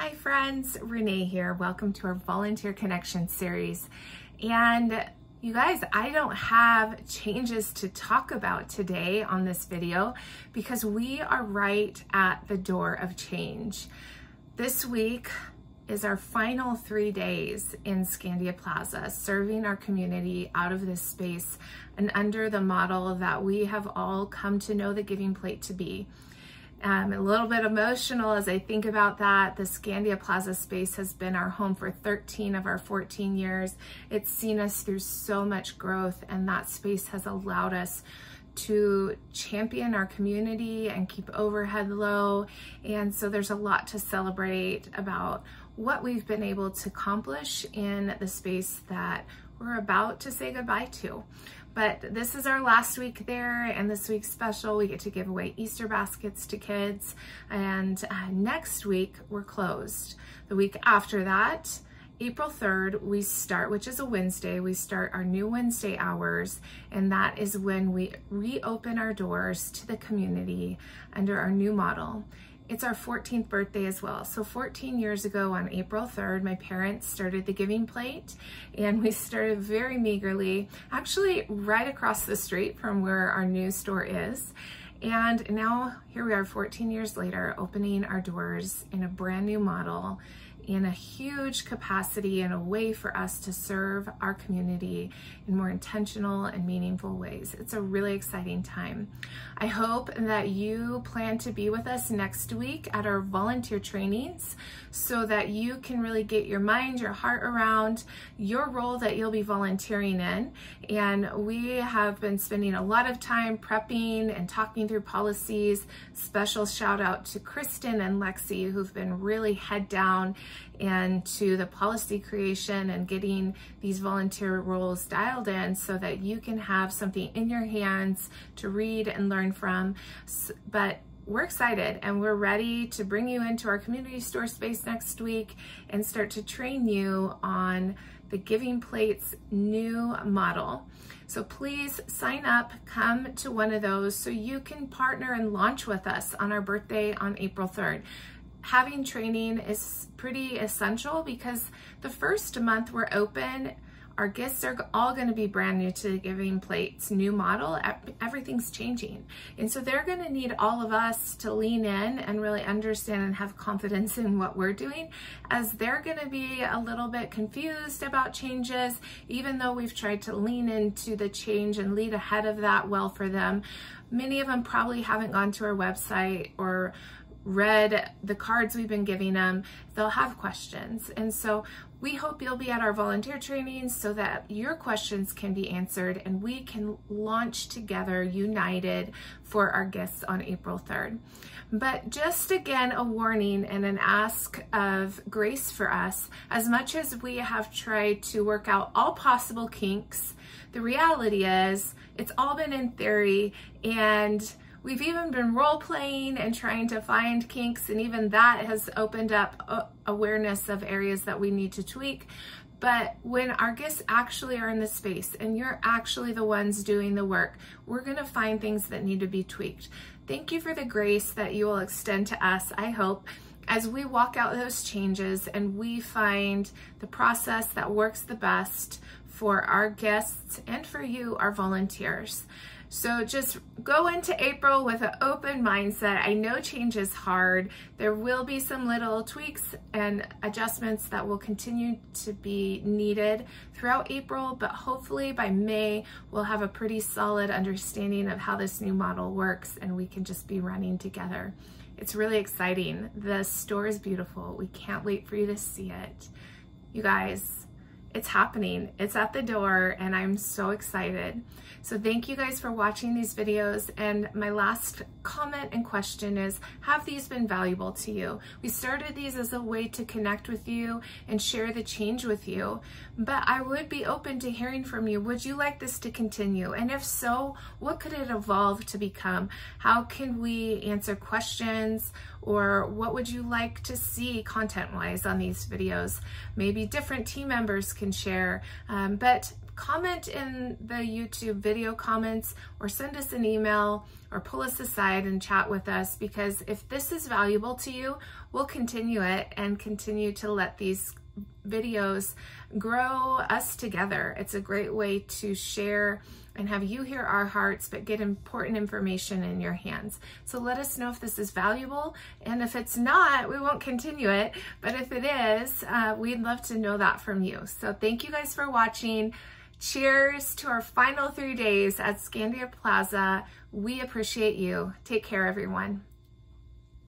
Hi friends, Renee here. Welcome to our Volunteer Connection series. And you guys, I don't have changes to talk about today on this video because we are right at the door of change. This week is our final three days in Scandia Plaza, serving our community out of this space and under the model that we have all come to know the Giving Plate to be. I'm a little bit emotional as I think about that. The Scandia Plaza space has been our home for 13 of our 14 years. It's seen us through so much growth and that space has allowed us to champion our community and keep overhead low. And so there's a lot to celebrate about what we've been able to accomplish in the space that we're about to say goodbye to. But this is our last week there and this week's special, we get to give away Easter baskets to kids. And uh, next week we're closed. The week after that, April 3rd, we start, which is a Wednesday, we start our new Wednesday hours, and that is when we reopen our doors to the community under our new model. It's our 14th birthday as well. So 14 years ago on April 3rd, my parents started the Giving Plate and we started very meagerly, actually right across the street from where our new store is. And now here we are 14 years later, opening our doors in a brand new model in a huge capacity and a way for us to serve our community in more intentional and meaningful ways. It's a really exciting time. I hope that you plan to be with us next week at our volunteer trainings so that you can really get your mind, your heart around your role that you'll be volunteering in. And we have been spending a lot of time prepping and talking through policies. Special shout out to Kristen and Lexi who've been really head down and to the policy creation and getting these volunteer roles dialed in so that you can have something in your hands to read and learn from. But we're excited and we're ready to bring you into our community store space next week and start to train you on the Giving Plates new model. So please sign up, come to one of those so you can partner and launch with us on our birthday on April 3rd having training is pretty essential because the first month we're open, our gifts are all going to be brand new to the Giving Plate's new model. Everything's changing. And so they're going to need all of us to lean in and really understand and have confidence in what we're doing as they're going to be a little bit confused about changes, even though we've tried to lean into the change and lead ahead of that well for them. Many of them probably haven't gone to our website or read the cards we've been giving them, they'll have questions. And so we hope you'll be at our volunteer trainings so that your questions can be answered and we can launch together united for our gifts on April 3rd. But just again, a warning and an ask of grace for us. As much as we have tried to work out all possible kinks, the reality is it's all been in theory and We've even been role playing and trying to find kinks, and even that has opened up uh, awareness of areas that we need to tweak. But when our guests actually are in the space and you're actually the ones doing the work, we're going to find things that need to be tweaked. Thank you for the grace that you will extend to us, I hope, as we walk out those changes and we find the process that works the best for our guests and for you, our volunteers. So just go into April with an open mindset. I know change is hard. There will be some little tweaks and adjustments that will continue to be needed throughout April, but hopefully by May, we'll have a pretty solid understanding of how this new model works and we can just be running together. It's really exciting. The store is beautiful. We can't wait for you to see it. You guys, it's happening. It's at the door and I'm so excited. So thank you guys for watching these videos. And my last comment and question is, have these been valuable to you? We started these as a way to connect with you and share the change with you, but I would be open to hearing from you. Would you like this to continue? And if so, what could it evolve to become? How can we answer questions or what would you like to see content-wise on these videos? Maybe different team members can share, um, but comment in the YouTube video comments or send us an email or pull us aside and chat with us because if this is valuable to you, we'll continue it and continue to let these videos grow us together. It's a great way to share and have you hear our hearts, but get important information in your hands. So let us know if this is valuable. And if it's not, we won't continue it. But if it is, uh, we'd love to know that from you. So thank you guys for watching. Cheers to our final three days at Scandia Plaza. We appreciate you. Take care, everyone.